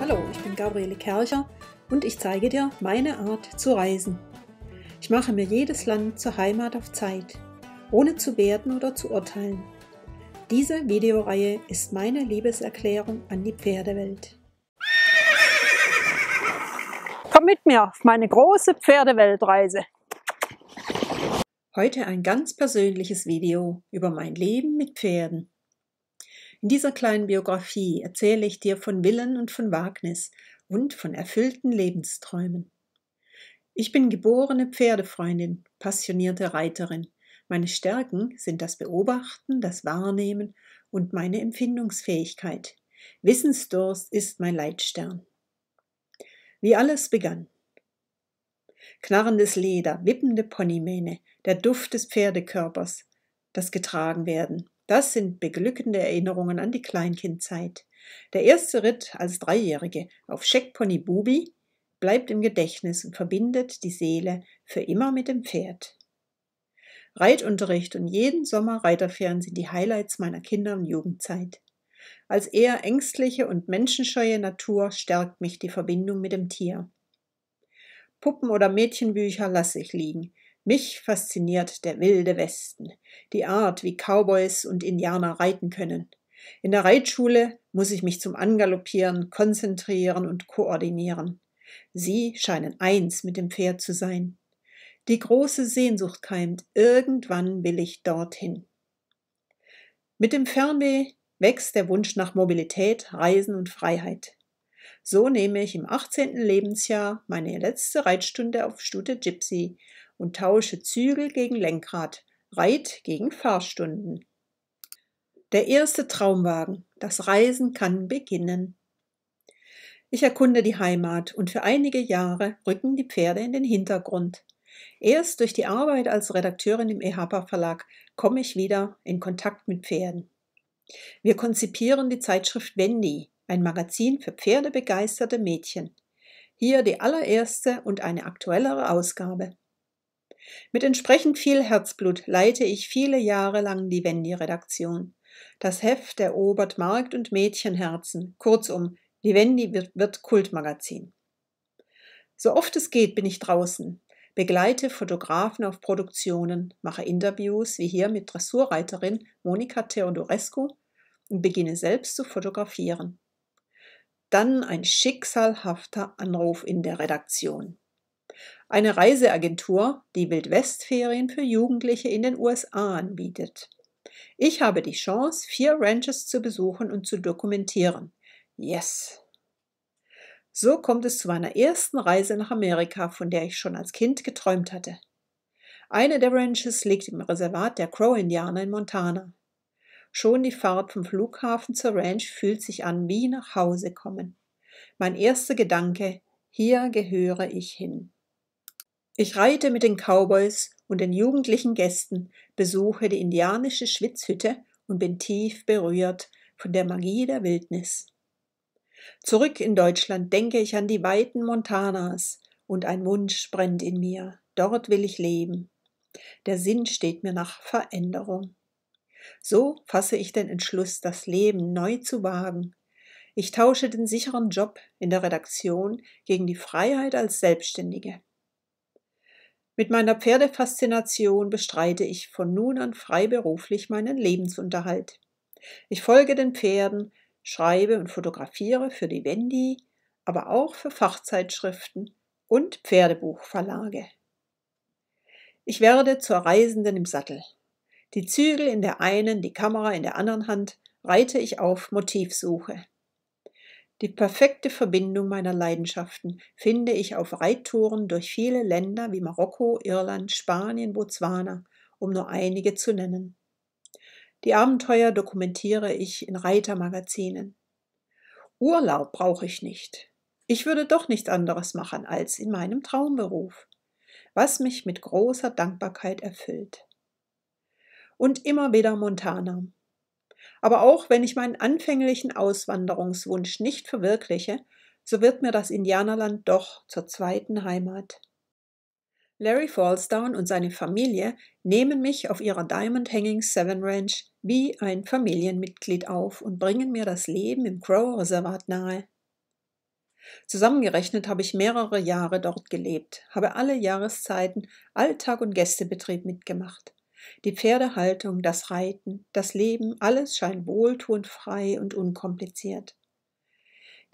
Hallo, ich bin Gabriele Kercher und ich zeige dir meine Art zu reisen. Ich mache mir jedes Land zur Heimat auf Zeit, ohne zu werten oder zu urteilen. Diese Videoreihe ist meine Liebeserklärung an die Pferdewelt. Komm mit mir auf meine große Pferdeweltreise. Heute ein ganz persönliches Video über mein Leben mit Pferden. In dieser kleinen Biografie erzähle ich dir von Willen und von Wagnis und von erfüllten Lebensträumen. Ich bin geborene Pferdefreundin, passionierte Reiterin. Meine Stärken sind das Beobachten, das Wahrnehmen und meine Empfindungsfähigkeit. Wissensdurst ist mein Leitstern. Wie alles begann. Knarrendes Leder, wippende Ponymähne, der Duft des Pferdekörpers, das getragen werden, das sind beglückende Erinnerungen an die Kleinkindzeit. Der erste Ritt als Dreijährige auf Scheckpony Bubi bleibt im Gedächtnis und verbindet die Seele für immer mit dem Pferd. Reitunterricht und jeden Sommer Reiterferien sind die Highlights meiner Kinder- und Jugendzeit. Als eher ängstliche und menschenscheue Natur stärkt mich die Verbindung mit dem Tier. Puppen- oder Mädchenbücher lasse ich liegen. Mich fasziniert der wilde Westen, die Art, wie Cowboys und Indianer reiten können. In der Reitschule muss ich mich zum Angaloppieren konzentrieren und koordinieren. Sie scheinen eins mit dem Pferd zu sein. Die große Sehnsucht keimt, irgendwann will ich dorthin. Mit dem Fernweh wächst der Wunsch nach Mobilität, Reisen und Freiheit. So nehme ich im 18. Lebensjahr meine letzte Reitstunde auf Stute Gypsy und tausche Zügel gegen Lenkrad, Reit gegen Fahrstunden. Der erste Traumwagen, das Reisen kann beginnen. Ich erkunde die Heimat und für einige Jahre rücken die Pferde in den Hintergrund. Erst durch die Arbeit als Redakteurin im EHPA Verlag komme ich wieder in Kontakt mit Pferden. Wir konzipieren die Zeitschrift Wendy, ein Magazin für pferdebegeisterte Mädchen. Hier die allererste und eine aktuellere Ausgabe. Mit entsprechend viel Herzblut leite ich viele Jahre lang die Wendy-Redaktion. Das Heft erobert Markt- und Mädchenherzen. Kurzum, die Wendy wird, wird Kultmagazin. So oft es geht, bin ich draußen, begleite Fotografen auf Produktionen, mache Interviews wie hier mit Dressurreiterin Monika Theodorescu und beginne selbst zu fotografieren. Dann ein schicksalhafter Anruf in der Redaktion. Eine Reiseagentur, die Wildwestferien für Jugendliche in den USA anbietet. Ich habe die Chance, vier Ranches zu besuchen und zu dokumentieren. Yes! So kommt es zu meiner ersten Reise nach Amerika, von der ich schon als Kind geträumt hatte. Eine der Ranches liegt im Reservat der Crow-Indianer in Montana. Schon die Fahrt vom Flughafen zur Ranch fühlt sich an wie nach Hause kommen. Mein erster Gedanke, hier gehöre ich hin. Ich reite mit den Cowboys und den jugendlichen Gästen, besuche die indianische Schwitzhütte und bin tief berührt von der Magie der Wildnis. Zurück in Deutschland denke ich an die weiten Montanas und ein Wunsch brennt in mir. Dort will ich leben. Der Sinn steht mir nach Veränderung. So fasse ich den Entschluss, das Leben neu zu wagen. Ich tausche den sicheren Job in der Redaktion gegen die Freiheit als Selbstständige. Mit meiner Pferdefaszination bestreite ich von nun an freiberuflich meinen Lebensunterhalt. Ich folge den Pferden, schreibe und fotografiere für die Wendy, aber auch für Fachzeitschriften und Pferdebuchverlage. Ich werde zur Reisenden im Sattel. Die Zügel in der einen, die Kamera in der anderen Hand, reite ich auf Motivsuche. Die perfekte Verbindung meiner Leidenschaften finde ich auf Reittouren durch viele Länder wie Marokko, Irland, Spanien, Botswana, um nur einige zu nennen. Die Abenteuer dokumentiere ich in Reitermagazinen. Urlaub brauche ich nicht. Ich würde doch nichts anderes machen als in meinem Traumberuf, was mich mit großer Dankbarkeit erfüllt und immer wieder Montana. Aber auch wenn ich meinen anfänglichen Auswanderungswunsch nicht verwirkliche, so wird mir das Indianerland doch zur zweiten Heimat. Larry Fallsdown und seine Familie nehmen mich auf ihrer Diamond Hanging Seven Ranch wie ein Familienmitglied auf und bringen mir das Leben im Crow-Reservat nahe. Zusammengerechnet habe ich mehrere Jahre dort gelebt, habe alle Jahreszeiten, Alltag und Gästebetrieb mitgemacht. Die Pferdehaltung, das Reiten, das Leben, alles scheint wohltuend frei und unkompliziert.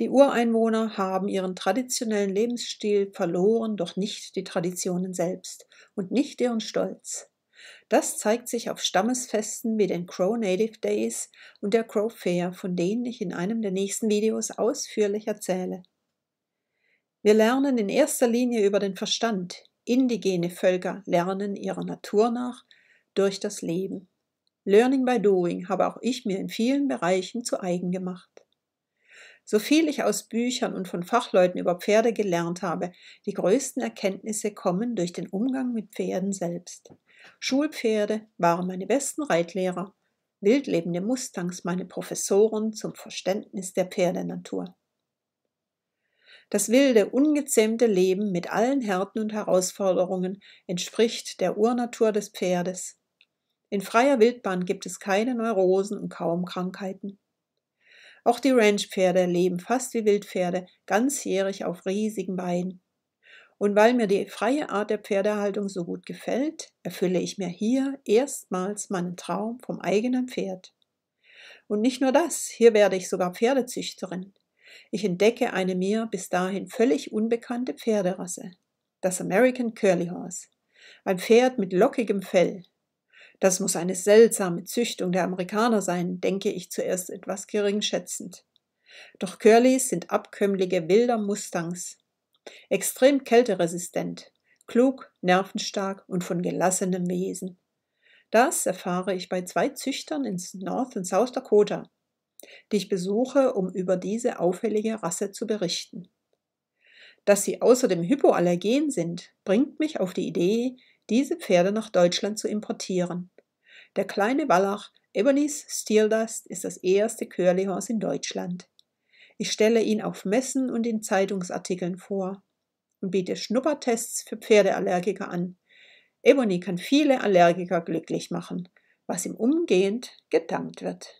Die Ureinwohner haben ihren traditionellen Lebensstil verloren, doch nicht die Traditionen selbst und nicht ihren Stolz. Das zeigt sich auf Stammesfesten wie den Crow Native Days und der Crow Fair, von denen ich in einem der nächsten Videos ausführlich erzähle. Wir lernen in erster Linie über den Verstand. Indigene Völker lernen ihrer Natur nach durch das Leben. Learning by Doing habe auch ich mir in vielen Bereichen zu eigen gemacht. So viel ich aus Büchern und von Fachleuten über Pferde gelernt habe, die größten Erkenntnisse kommen durch den Umgang mit Pferden selbst. Schulpferde waren meine besten Reitlehrer, wildlebende Mustangs meine Professoren zum Verständnis der Pferdenatur. Das wilde, ungezähmte Leben mit allen Härten und Herausforderungen entspricht der Urnatur des Pferdes. In freier Wildbahn gibt es keine Neurosen und kaum Krankheiten. Auch die Ranchpferde leben fast wie Wildpferde, ganzjährig auf riesigen Weiden. Und weil mir die freie Art der Pferdehaltung so gut gefällt, erfülle ich mir hier erstmals meinen Traum vom eigenen Pferd. Und nicht nur das, hier werde ich sogar Pferdezüchterin. Ich entdecke eine mir bis dahin völlig unbekannte Pferderasse, das American Curly Horse. Ein Pferd mit lockigem Fell, das muss eine seltsame Züchtung der Amerikaner sein, denke ich zuerst etwas geringschätzend. Doch Curlys sind Abkömmlinge wilder Mustangs. Extrem kälteresistent, klug, nervenstark und von gelassenem Wesen. Das erfahre ich bei zwei Züchtern in North und South Dakota, die ich besuche, um über diese auffällige Rasse zu berichten. Dass sie außerdem hypoallergen sind, bringt mich auf die Idee, diese Pferde nach Deutschland zu importieren. Der kleine Wallach Ebony's Steel Dust ist das erste Curlyhorse in Deutschland. Ich stelle ihn auf Messen und in Zeitungsartikeln vor und biete Schnuppertests für Pferdeallergiker an. Ebony kann viele Allergiker glücklich machen, was ihm umgehend gedankt wird.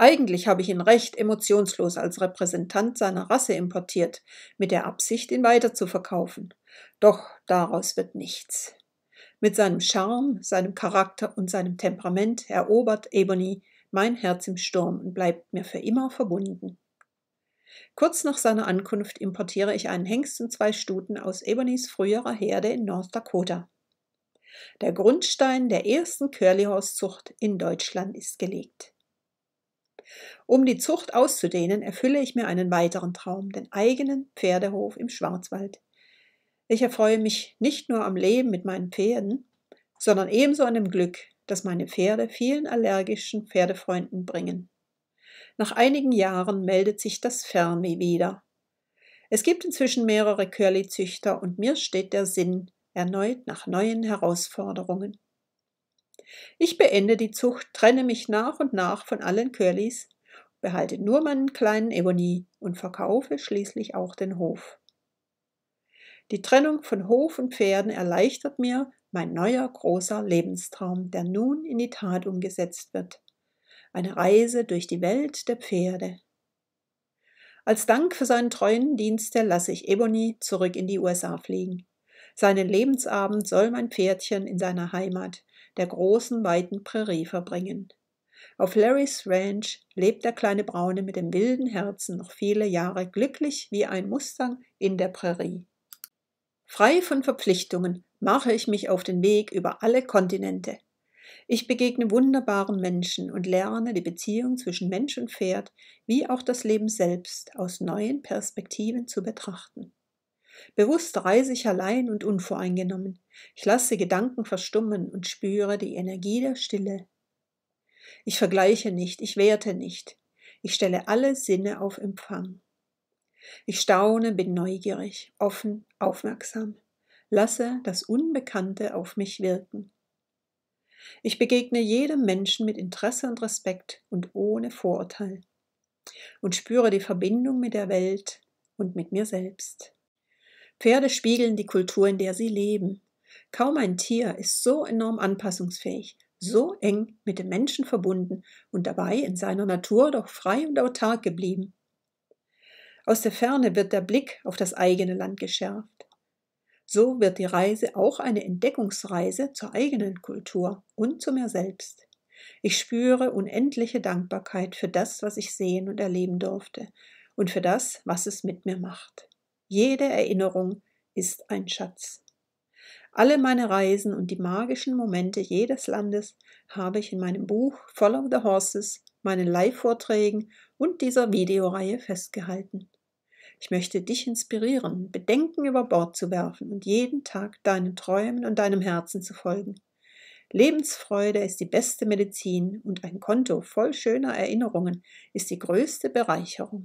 Eigentlich habe ich ihn recht emotionslos als Repräsentant seiner Rasse importiert, mit der Absicht, ihn weiterzuverkaufen. Doch daraus wird nichts. Mit seinem Charme, seinem Charakter und seinem Temperament erobert Ebony mein Herz im Sturm und bleibt mir für immer verbunden. Kurz nach seiner Ankunft importiere ich einen Hengst und zwei Stuten aus Ebonys früherer Herde in North Dakota. Der Grundstein der ersten Curlyhorse-Zucht in Deutschland ist gelegt. Um die Zucht auszudehnen, erfülle ich mir einen weiteren Traum, den eigenen Pferdehof im Schwarzwald. Ich erfreue mich nicht nur am Leben mit meinen Pferden, sondern ebenso an dem Glück, das meine Pferde vielen allergischen Pferdefreunden bringen. Nach einigen Jahren meldet sich das Fernweh wieder. Es gibt inzwischen mehrere Curly-Züchter und mir steht der Sinn erneut nach neuen Herausforderungen. Ich beende die Zucht, trenne mich nach und nach von allen Curlys, behalte nur meinen kleinen Ebony und verkaufe schließlich auch den Hof. Die Trennung von Hof und Pferden erleichtert mir mein neuer großer Lebenstraum, der nun in die Tat umgesetzt wird. Eine Reise durch die Welt der Pferde. Als Dank für seinen treuen Dienste lasse ich Ebony zurück in die USA fliegen. Seinen Lebensabend soll mein Pferdchen in seiner Heimat, der großen, weiten Prärie, verbringen. Auf Larrys Ranch lebt der kleine Braune mit dem wilden Herzen noch viele Jahre glücklich wie ein Mustang in der Prärie. Frei von Verpflichtungen mache ich mich auf den Weg über alle Kontinente. Ich begegne wunderbaren Menschen und lerne die Beziehung zwischen Mensch und Pferd wie auch das Leben selbst aus neuen Perspektiven zu betrachten. Bewusst reise ich allein und unvoreingenommen. Ich lasse Gedanken verstummen und spüre die Energie der Stille. Ich vergleiche nicht, ich werte nicht. Ich stelle alle Sinne auf Empfang. Ich staune, bin neugierig, offen, aufmerksam, lasse das Unbekannte auf mich wirken. Ich begegne jedem Menschen mit Interesse und Respekt und ohne Vorurteil und spüre die Verbindung mit der Welt und mit mir selbst. Pferde spiegeln die Kultur, in der sie leben. Kaum ein Tier ist so enorm anpassungsfähig, so eng mit dem Menschen verbunden und dabei in seiner Natur doch frei und autark geblieben. Aus der Ferne wird der Blick auf das eigene Land geschärft. So wird die Reise auch eine Entdeckungsreise zur eigenen Kultur und zu mir selbst. Ich spüre unendliche Dankbarkeit für das, was ich sehen und erleben durfte und für das, was es mit mir macht. Jede Erinnerung ist ein Schatz. Alle meine Reisen und die magischen Momente jedes Landes habe ich in meinem Buch Follow the Horses, meinen Live-Vorträgen und dieser Videoreihe festgehalten. Ich möchte dich inspirieren, Bedenken über Bord zu werfen und jeden Tag deinen Träumen und deinem Herzen zu folgen. Lebensfreude ist die beste Medizin und ein Konto voll schöner Erinnerungen ist die größte Bereicherung.